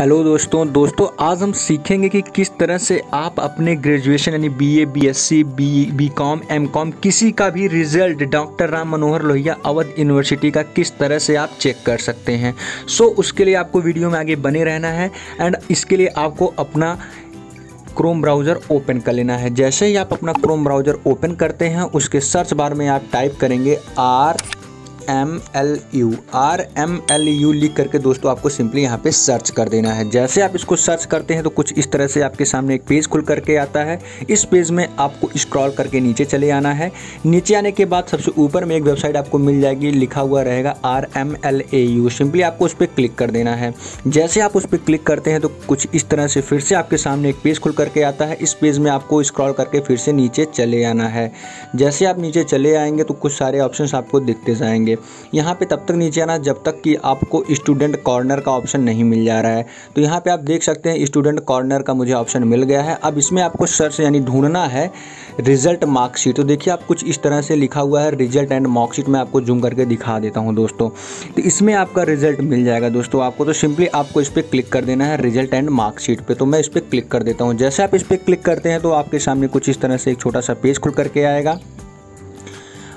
Hello दोस्तों दोस्तों आज हम सीखेंगे कि किस तरह से आप अपने ग्रेजुएशन यानी BA, BSc, B B com M com किसी का भी result doctor Ram Manohar Lohia Awadh university का किस तरह से आप चेक कर सकते हैं। सो so, उसके लिए आपको वीडियो में आगे बने रहना है एंड इसके लिए आपको अपना क्रोम ब्राउज़र ओपन कर लेना है। जैसे ही आप अपना क्रोम ब्राउज़र ओपन करते हैं उसके सर्च बार में आप टाइप करेंगे R M L U R M L U लिख करके दोस्तों आपको सिंपली यहाँ पे सर्च कर देना है। जैसे आप इसको सर्च करते हैं तो कुछ इस तरह से आपके सामने एक पेज खुल करके आता है। इस पेज में आपको स्क्रॉल करके नीचे चले आना है। नीचे आने के बाद सबसे ऊपर में एक वेबसाइट आपको मिल जाएगी, लिखा हुआ रहेगा R M L A U simply आपको उस पर क्लिक कर देना है। जैसे आप उस पर क्लिक करते हैं तो कुछ इस तरह से फिर से आपके सामने एक पेज खुल करके आता है। इस पेज में आपको स्क्रॉल करके फिर से नीचे चले आना है। जैसे आप नीचे चले आएँगे तो कुछ सारे ऑप्शन आपको दिखते जाएँगे। यहाँ पे तब तक नीचे आना, जब तक कि आपको स्टूडेंट कॉर्नर का ऑप्शन नहीं मिल जा रहा है। तो यहाँ पे आप देख सकते हैं स्टूडेंट कॉर्नर का मुझे ऑप्शन मिल गया है। अब इसमें आपको सर्च यानी ढूंढना है रिज़ल्ट मार्कशीट तो देखिए, आप कुछ इस तरह से लिखा हुआ है रिज़ल्ट एंड मार्कशीट मैं आपको जूम करके दिखा देता हूँ दोस्तों। तो इसमें आपका रिज़ल्ट मिल जाएगा दोस्तों। आपको तो सिंपली आपको इस पर क्लिक कर देना है रिज़ल्ट एंड मार्कशीट पे। तो मैं इस पर क्लिक कर देता हूँ। जैसे आप इस पर क्लिक करते हैं तो आपके सामने कुछ इस तरह से एक छोटा सा पेज खुल करके आएगा।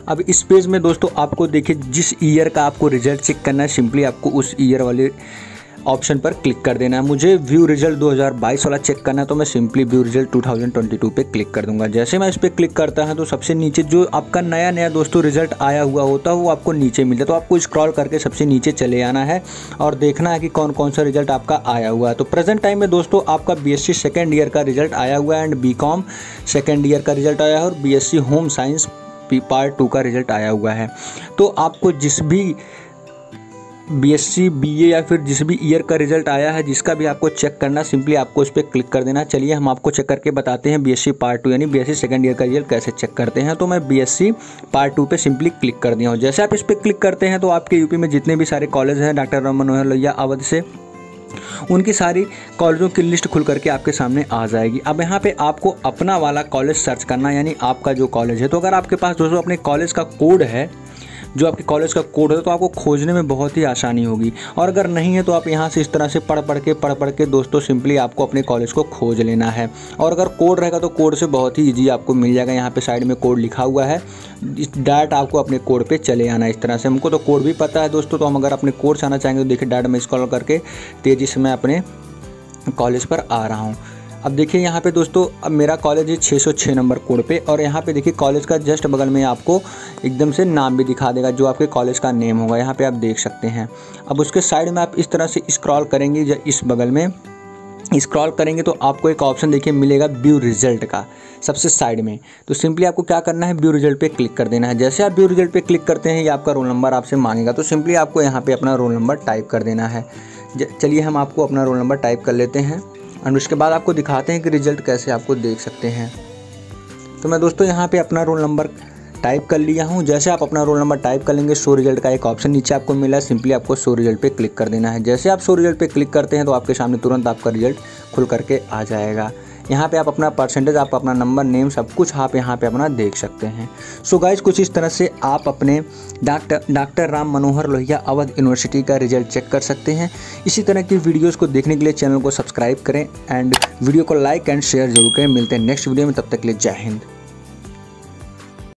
अब इस पेज में दोस्तों आपको देखिए जिस ईयर का आपको रिज़ल्ट चेक करना है, सिंपली आपको उस ईयर वाले ऑप्शन पर क्लिक कर देना है। मुझे व्यू रिज़ल्ट 2022 वाला चेक करना है तो मैं सिंपली व्यू रिज़ल्ट 2022 पे क्लिक कर दूँगा। जैसे मैं इस पर क्लिक करता हूँ तो सबसे नीचे जो आपका नया नया दोस्तों रिज़ल्ट आया हुआ होता है, वो आपको नीचे मिलता है। तो आपको स्क्रॉल करके सबसे नीचे चले आना है और देखना है कि कौन कौन सा रिज़ल्ट आपका आया हुआ है। तो प्रेजेंट टाइम में दोस्तों आपका बी सेकेंड ईयर का रिज़ल्ट आया हुआ है एंड बी कॉम ईयर का रिज़ल्ट आया है, और BSc home science part two का रिज़ल्ट आया हुआ है। तो आपको जिस भी B S C B A या फिर जिस भी ईयर का रिज़ल्ट आया है, जिसका भी आपको चेक करना सिंपली आपको उस पर क्लिक कर देना। चलिए, हम आपको चेक करके बताते हैं B S C part two यानी B S C second year का रिज़ल्ट कैसे चेक करते हैं। तो मैं B S C part two पे सिंपली क्लिक कर दिया हूँ। जैसे आप इस पर क्लिक करते हैं तो आपके यूपी में जितने भी सारे कॉलेज हैं डॉक्टर राम मनोहर लोहिया, अवध से उनकी सारी कॉलेजों की लिस्ट खुल करके आपके सामने आ जाएगी। अब यहाँ पे आपको अपना वाला कॉलेज सर्च करना, यानी आपका जो कॉलेज है। तो अगर आपके पास दोस्तों अपने कॉलेज का कोड है जो आपके कॉलेज का कोड होता है तो आपको खोजने में बहुत ही आसानी होगी। और अगर नहीं है तो आप यहाँ से इस तरह से पढ़ पढ़ के पढ़ पढ़ के दोस्तों सिंपली आपको अपने कॉलेज को खोज लेना है। और अगर कोड रहेगा तो कोड से बहुत ही ईजी आपको मिल जाएगा। यहाँ पर साइड में कोड लिखा हुआ है। डायरेक्ट आपको अपने कोड पर चले आना इस तरह से। हमको तो कोड भी पता है दोस्तों तो हम अगर अपने कोड से आना चाहेंगे तो देखिए डायरेक्ट में स्कॉल करके तेज़ी से मैं अपने कॉलेज पर आ रहा हूँ। अब देखिए यहाँ पे दोस्तों, अब मेरा कॉलेज है 606 नंबर कोड पे, और यहाँ पे देखिए कॉलेज का जस्ट बगल में आपको एकदम से नाम भी दिखा देगा, जो आपके कॉलेज का नेम होगा। यहाँ पे आप देख सकते हैं। अब उसके साइड में आप इस तरह से स्क्रॉल करेंगे, या इस बगल में स्क्रॉल करेंगे तो आपको एक ऑप्शन देखिए मिलेगा व्यू रिज़ल्ट का, सबसे साइड में। तो सिंपली आपको क्या करना है व्यू रिज़ल्ट पे क्लिक कर देना है। जैसे आप व्यू रिज़ल्ट पे क्लिक करते हैं, ये आपका रोल नंबर आपसे मांगेगा तो सिंपली आपको यहाँ पे अपना रोल नंबर टाइप कर देना है। चलिए हम आपको अपना रोल नंबर टाइप कर लेते हैं। एंड उसके बाद आपको दिखाते हैं कि रिज़ल्ट कैसे आपको देख सकते हैं। तो मैं दोस्तों, यहाँ पे अपना रोल नंबर टाइप कर लिया हूँ। जैसे आप अपना रोल नंबर टाइप कर लेंगे शो रिज़ल्ट का एक ऑप्शन नीचे आपको मिला है। सिंपली आपको शो रिज़ल्ट पे क्लिक कर देना है। जैसे आप शो रिज़ल्ट पे क्लिक करते हैं तो आपके सामने तुरंत आपका रिज़ल्ट खुल करके आ जाएगा। यहाँ पे आप अपना परसेंटेज आप अपना नंबर नेम सब कुछ आप यहाँ पे अपना देख सकते हैं। सो गाइज़ कुछ इस तरह से आप अपने doctor doctor Ram Manohar Lohia Awadh university का रिज़ल्ट चेक कर सकते हैं। इसी तरह की वीडियोज़ को देखने के लिए चैनल को सब्सक्राइब करें एंड वीडियो को लाइक एंड शेयर ज़रूर करें। मिलते हैं नेक्स्ट वीडियो में, तब तक के लिए जय हिंद।